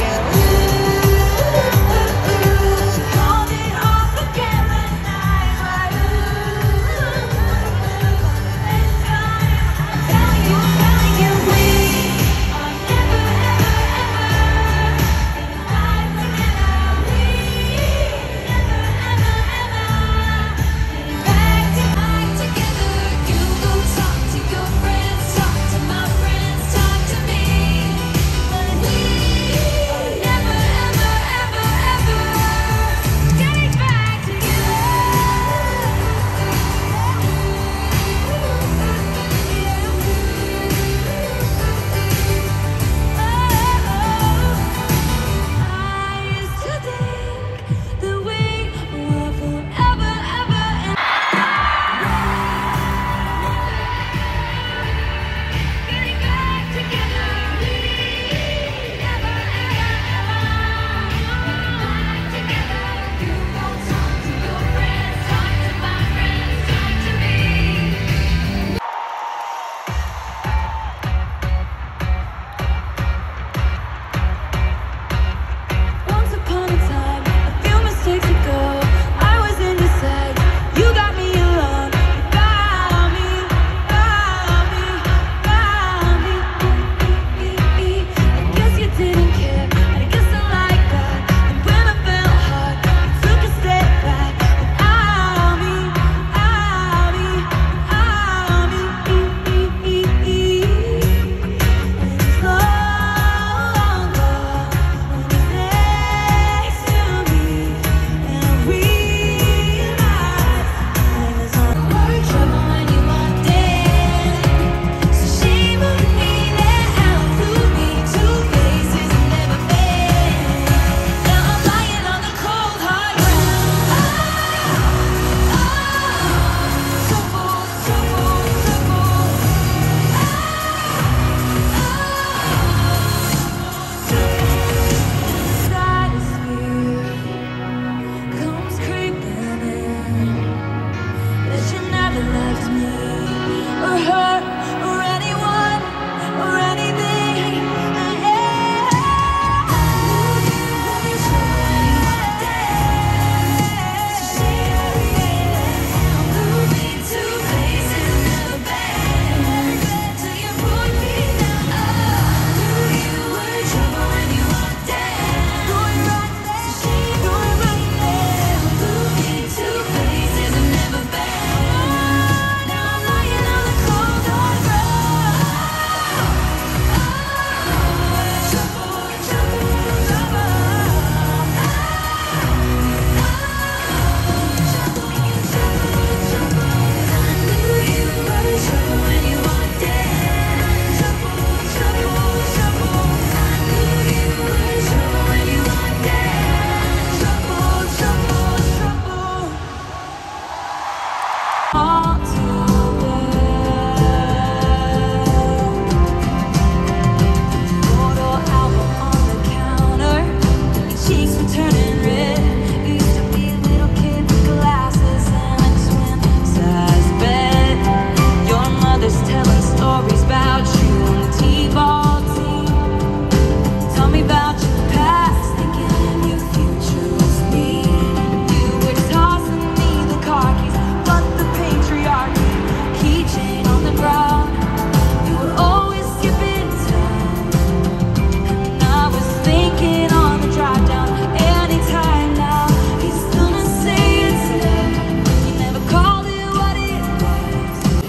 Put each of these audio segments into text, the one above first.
you.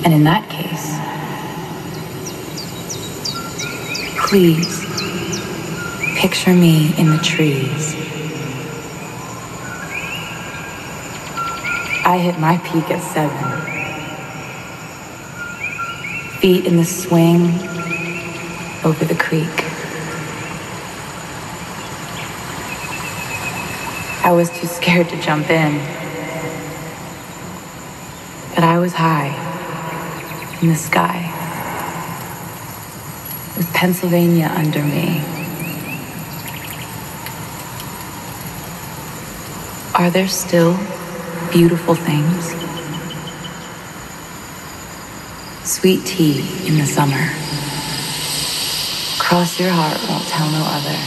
And in that case, please picture me in the trees. I hit my peak at seven. Feet in the swing over the creek. I was too scared to jump in, but I was high in the sky with Pennsylvania under me. Are there still beautiful things? Sweet tea in the summer. Cross your heart, won't tell no other.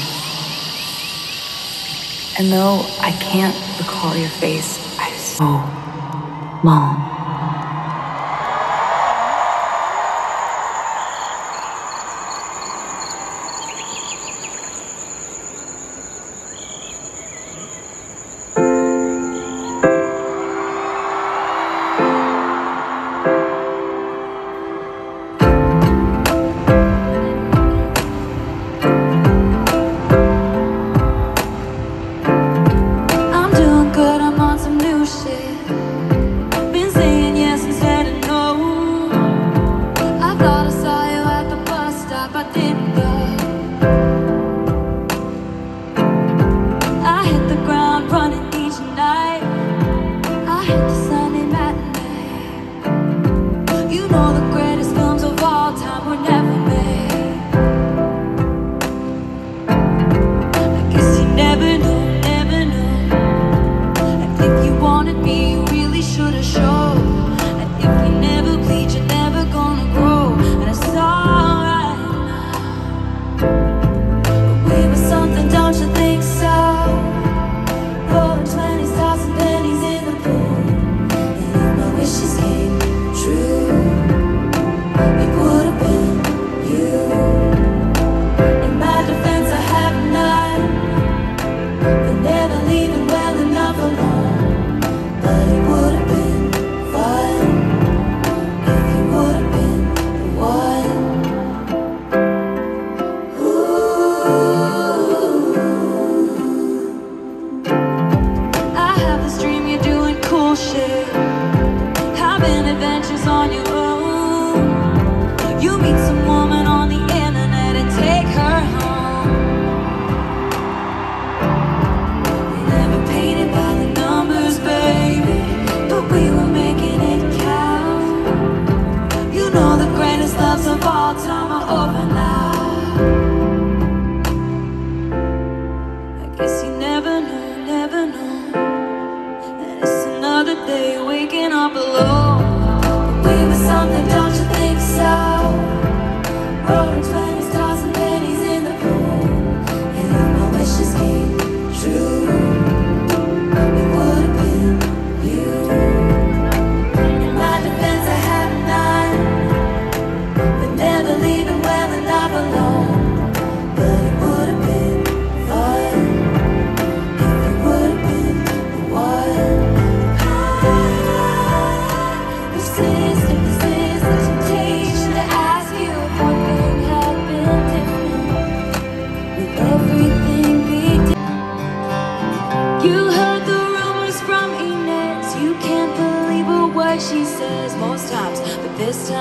And though I can't recall your face, I so long All the greatest loves of all time are over now I guess you never never it's another day waking up alone But we were something, don't you think so?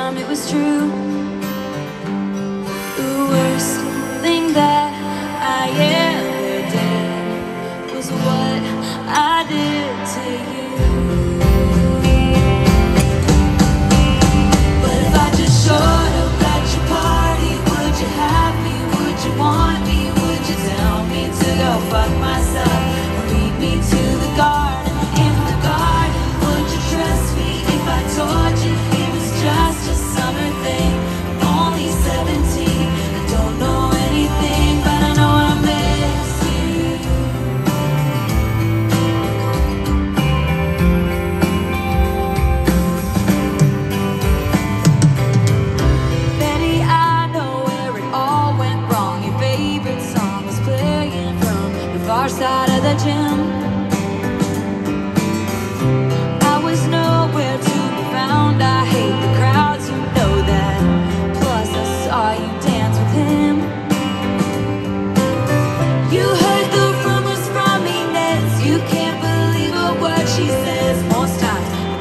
time it was true.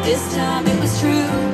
This time it was true.